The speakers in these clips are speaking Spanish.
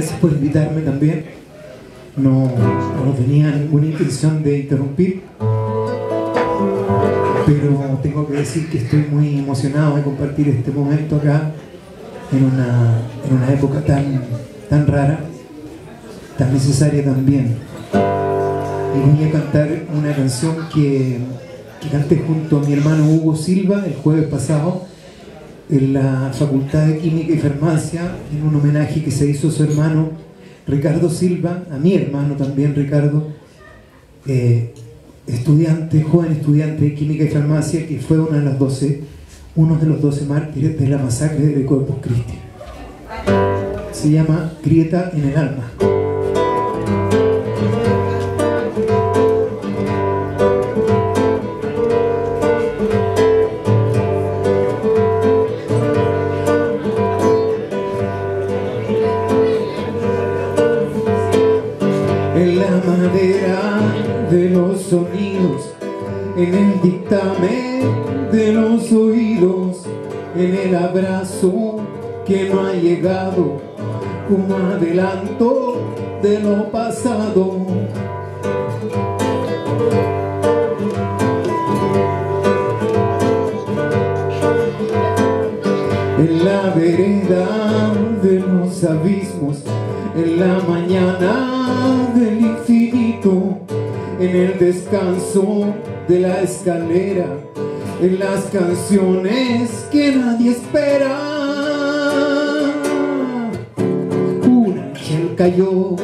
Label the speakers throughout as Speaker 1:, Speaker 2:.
Speaker 1: gracias por invitarme también. No, no tenía ninguna intención de interrumpir, pero tengo que decir que estoy muy emocionado de compartir este momento acá en una, en una época tan, tan rara, tan necesaria también. Y voy a cantar una canción que, que canté junto a mi hermano Hugo Silva el jueves pasado en la Facultad de Química y Farmacia en un homenaje que se hizo a su hermano Ricardo Silva, a mi hermano también Ricardo, eh, estudiante, joven estudiante de Química y Farmacia, que fue de las 12, uno de los 12 mártires de la masacre de Corpus Christi. Se llama Grieta en el alma. En el dictamen de los oídos, en el abrazo que no ha llegado, como adelanto de lo pasado. En la vereda de los abismos, en la mañana del infinito, en el descanso de la escalera, en las canciones que nadie espera. Un ángel cayó.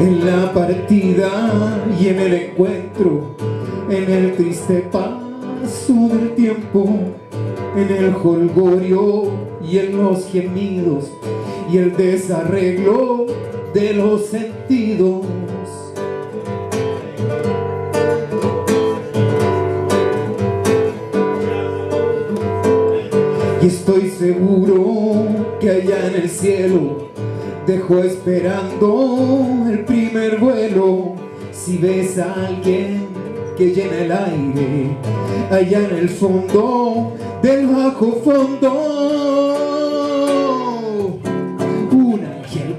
Speaker 1: En la partida y en el encuentro, en el triste paso del tiempo, en el holgorio y en los gemidos y el desarreglo de los sentidos. Y estoy seguro que allá en el cielo dejó esperando el primer vuelo. Si ves a alguien que llena el aire, allá en el fondo del bajo fondo,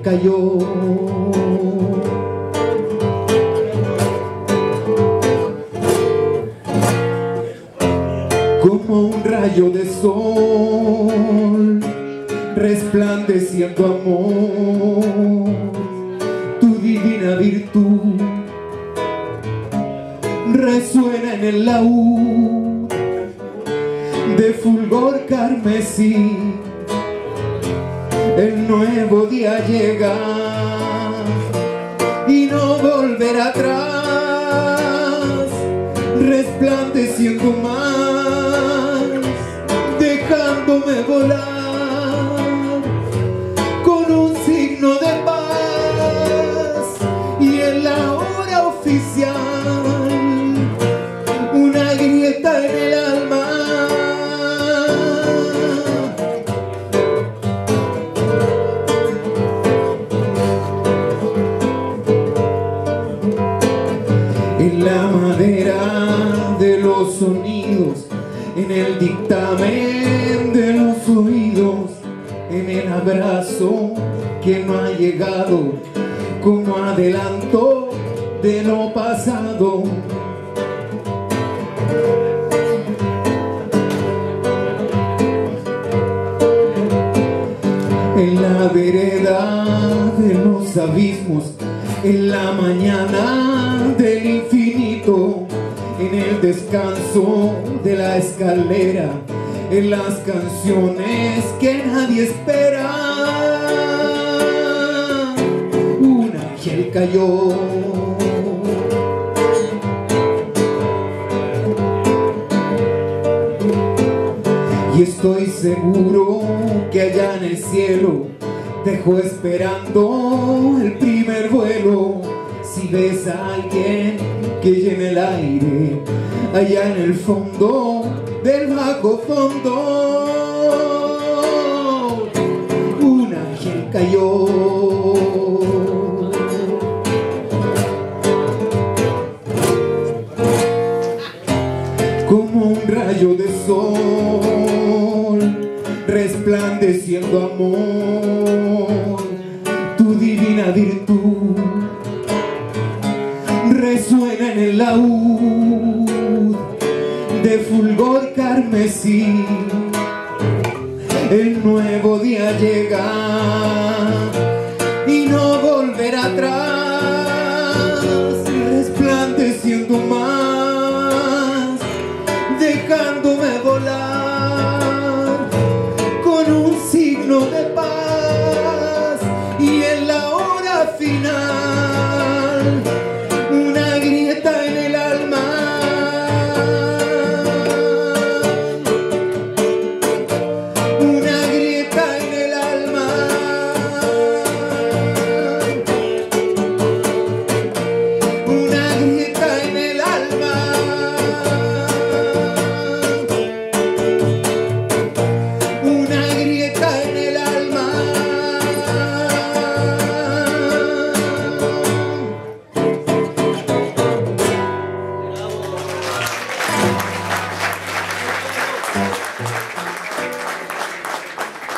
Speaker 1: cayó. Como un rayo de sol resplandeciendo amor, tu divina virtud resuena en el laúd de fulgor carmesí. El nuevo día llega y no volverá atrás, resplandeciendo más, dejándome volar en el dictamen de los oídos en el abrazo que no ha llegado como adelanto de lo pasado. En la vereda de los abismos, en la mañana en el descanso de la escalera, en las canciones que nadie espera. Un ángel cayó. Y estoy seguro que allá en el cielo dejó esperando el primer vuelo si ves a alguien que llena el aire allá en el fondo del bajo fondo. Un ángel cayó. Como un rayo de sol resplandeciendo amor. Tu divina virtud laúd de fulgor carmesí. El nuevo día llega y no volverá atrás.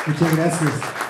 Speaker 1: Muchas gracias.